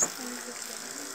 Thank you.